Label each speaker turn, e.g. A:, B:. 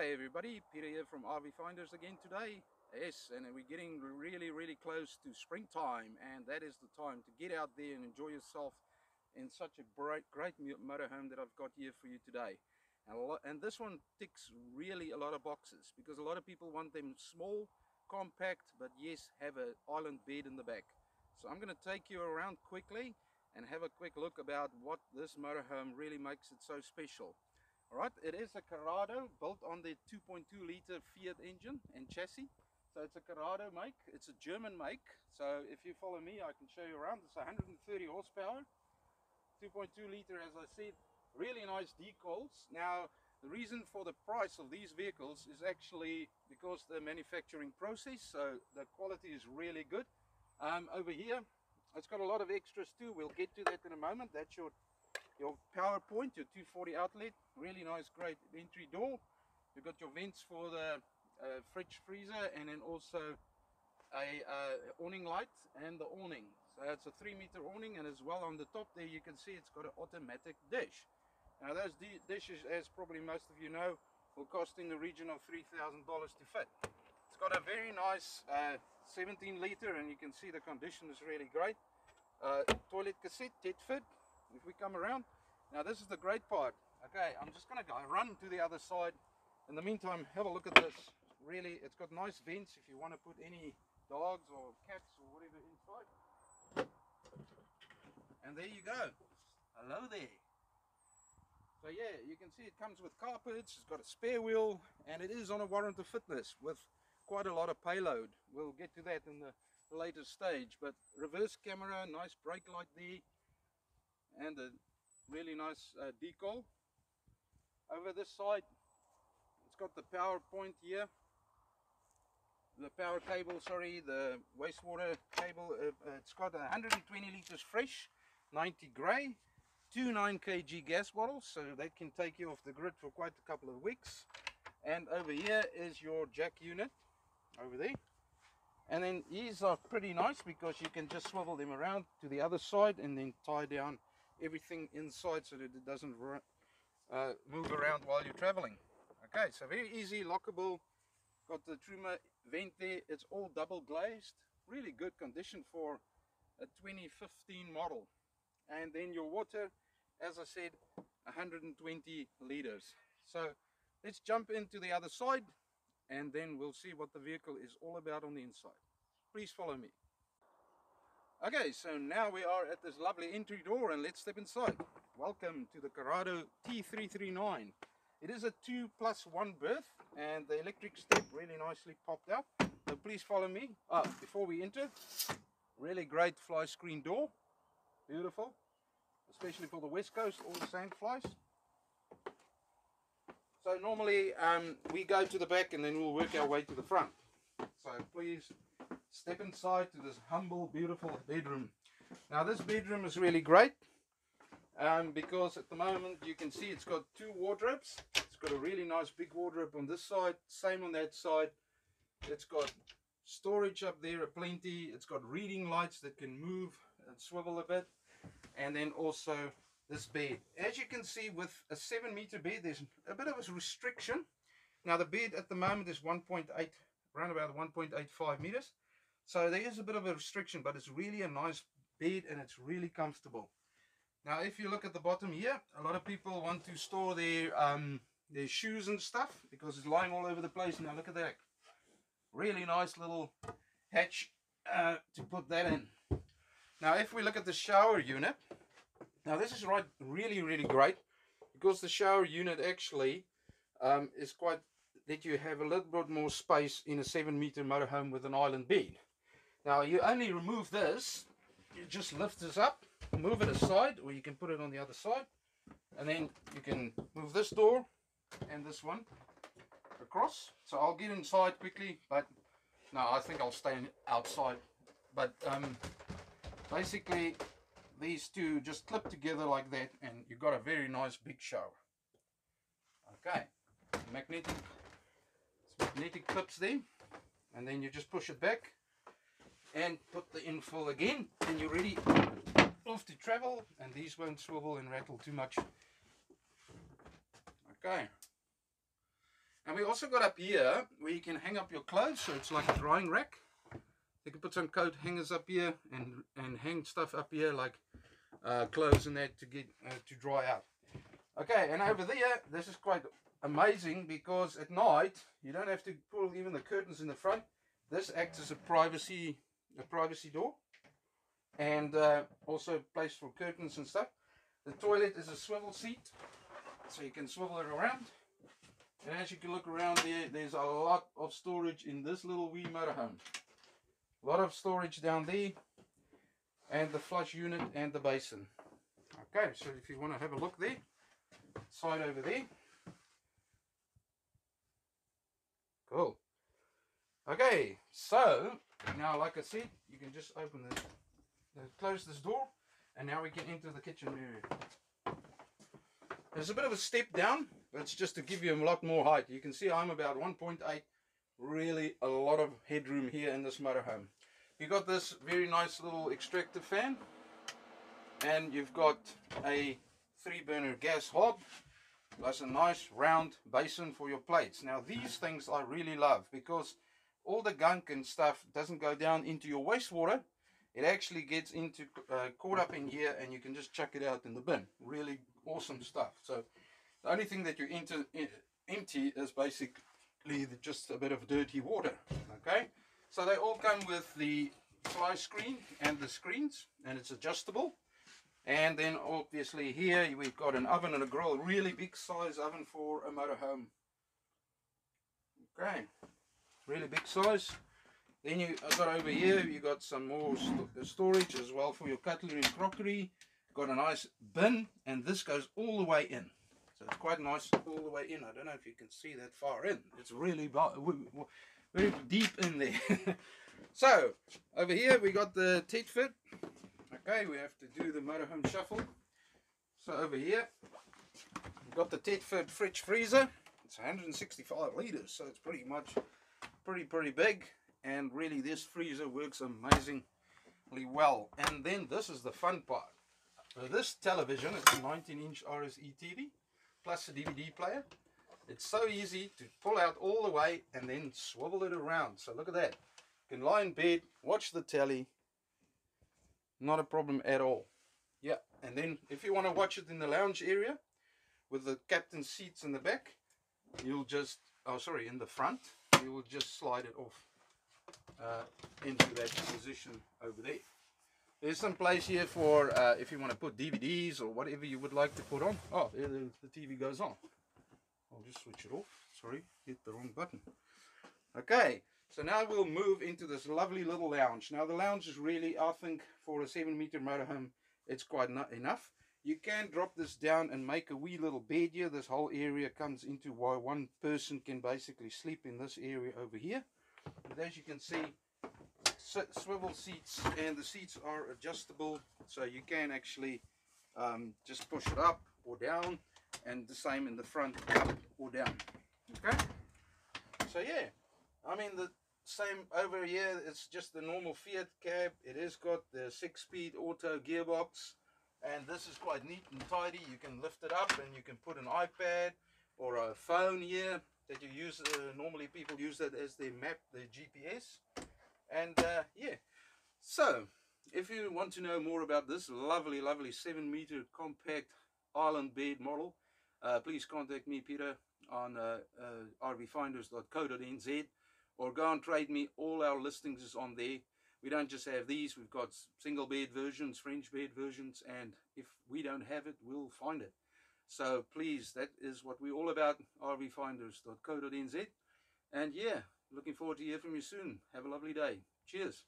A: G'day everybody, Peter here from RV Finders again today. Yes, and we're getting really, really close to springtime and that is the time to get out there and enjoy yourself in such a bright, great motorhome that I've got here for you today. And, lot, and this one ticks really a lot of boxes because a lot of people want them small, compact, but yes, have an island bed in the back. So I'm going to take you around quickly and have a quick look about what this motorhome really makes it so special. Alright, it is a Carado built on the 2.2 litre Fiat engine and chassis. So it's a Carado make, it's a German make. So if you follow me, I can show you around. It's 130 horsepower, 2.2 litre as I said, really nice decals. Now, the reason for the price of these vehicles is actually because the manufacturing process, so the quality is really good. Um, over here, it's got a lot of extras too. We'll get to that in a moment. That's your your power point, your 240 outlet, really nice, great entry door. You've got your vents for the uh, fridge freezer and then also a uh, awning light and the awning. So it's a three meter awning and as well on the top there you can see it's got an automatic dish. Now those dishes, as probably most of you know, will cost in the region of $3,000 to fit. It's got a very nice uh, 17 liter and you can see the condition is really great. Uh, toilet cassette, Tetford, if we come around now this is the great part okay I'm just gonna go run to the other side. In the meantime have a look at this. Really it's got nice vents if you want to put any dogs or cats or whatever inside. And there you go. Hello there. So yeah you can see it comes with carpets it's got a spare wheel and it is on a warrant of fitness with quite a lot of payload. We'll get to that in the later stage but reverse camera nice brake light there and a really nice uh, decal over this side. It's got the power point here. The power cable sorry the wastewater cable uh, uh it's got 120 liters fresh 90 gray two 9 kg gas bottles so that can take you off the grid for quite a couple of weeks. And over here is your jack unit over there. And then these are pretty nice because you can just swivel them around to the other side and then tie down everything inside so that it doesn't uh, move around while you're traveling. Okay, so very easy, lockable. Got the Truma vent there. It's all double glazed. Really good condition for a 2015 model. And then your water, as I said, 120 liters. So let's jump into the other side and then we'll see what the vehicle is all about on the inside. Please follow me. Okay, so now we are at this lovely entry door and let's step inside. Welcome to the Carado T339. It is a 2 plus 1 berth and the electric step really nicely popped out. So please follow me. Oh, before we enter, really great fly screen door. Beautiful, especially for the west coast, all the sand flies. So normally um, we go to the back and then we'll work our way to the front. So please step inside to this humble, beautiful bedroom. Now this bedroom is really great um, because at the moment you can see it's got two wardrobes. It's got a really nice big wardrobe on this side, same on that side. It's got storage up there plenty. It's got reading lights that can move and swivel a bit. And then also this bed. As you can see with a 7 meter bed there's a bit of a restriction. Now the bed at the moment is 1.8 around about 1.85 meters so there is a bit of a restriction, but it's really a nice bed and it's really comfortable. Now, if you look at the bottom here, a lot of people want to store their um, their shoes and stuff because it's lying all over the place. Now, look at that. Really nice little hatch uh, to put that in. Now, if we look at the shower unit, now this is right, really, really great because the shower unit actually um, is quite that you have a little bit more space in a 7 meter motorhome with an island bed. Now you only remove this, you just lift this up, move it aside, or you can put it on the other side, and then you can move this door and this one across. So I'll get inside quickly, but no, I think I'll stay outside. But um, basically, these two just clip together like that, and you've got a very nice big shower. Okay, magnetic, magnetic clips there, and then you just push it back and put the infill again and you're ready off to travel and these won't swivel and rattle too much okay And we also got up here where you can hang up your clothes, so it's like a drying rack. You can put some coat hangers up here and and hang stuff up here like uh, clothes and that to get uh, to dry out. Okay, and over there, this is quite amazing because at night you don't have to pull even the curtains in the front. This acts as a privacy a privacy door and uh, also a place for curtains and stuff. The toilet is a swivel seat, so you can swivel it around. And as you can look around there, there's a lot of storage in this little wee motorhome. A lot of storage down there, and the flush unit and the basin. Okay, so if you want to have a look there, side over there. Cool. Okay, so now like I said, you can just open uh, close this door, and now we can enter the kitchen area. There's a bit of a step down, but it's just to give you a lot more height. You can see I'm about 1.8, really a lot of headroom here in this motorhome. You got this very nice little extractor fan, and you've got a three burner gas hob, plus a nice round basin for your plates. Now these things I really love because all the gunk and stuff doesn't go down into your wastewater. It actually gets into uh, caught up in here and you can just chuck it out in the bin. Really awesome stuff. So the only thing that you enter in, empty is basically just a bit of dirty water okay? So they all come with the fly screen and the screens and it's adjustable. And then obviously here we've got an oven and a grill really big size oven for a motorhome. Okay really big size then you got over here, you got some more st uh, storage as well for your cutlery and crockery. Got a nice bin, and this goes all the way in. So it's quite nice all the way in. I don't know if you can see that far in. It's really very deep in there. so, over here we got the Tetford. Okay, we have to do the motorhome shuffle. So over here, we've got the Tetford fridge freezer. It's 165 litres, so it's pretty much pretty, pretty big and really this freezer works amazingly well. And then this is the fun part. So this television it's a 19 inch RSE TV plus a DVD player. It's so easy to pull out all the way and then swivel it around. So look at that. You can lie in bed watch the telly. Not a problem at all. Yeah and then if you want to watch it in the lounge area with the captain seats in the back you'll just oh sorry in the front you will just slide it off uh, into that position over there. There's some place here for uh, if you want to put DVDs or whatever you would like to put on. Oh, the, the TV goes on. I'll just switch it off. Sorry, hit the wrong button. Okay, so now we'll move into this lovely little lounge. Now the lounge is really, I think, for a 7 meter motorhome, it's quite enough. You can drop this down and make a wee little bed here. This whole area comes into why one person can basically sleep in this area over here. But as you can see, swivel seats and the seats are adjustable so you can actually um, just push it up or down and the same in the front up or down okay so yeah I mean the same over here it's just the normal Fiat cab it has got the six speed auto gearbox and this is quite neat and tidy. You can lift it up and you can put an iPad or a phone here that you use uh, normally people use that as their map their GPS and uh, yeah. So if you want to know more about this lovely lovely 7 meter compact island bed model uh, please contact me Peter on uh, uh, rvfinders.co.nz or go and Trade Me. All our listings is on there we don't just have these we've got single bed versions French bed versions and if we don't have it we'll find it so please, that is what we're all about, rvfinders.co.nz. And yeah, looking forward to hear from you soon. Have a lovely day. Cheers.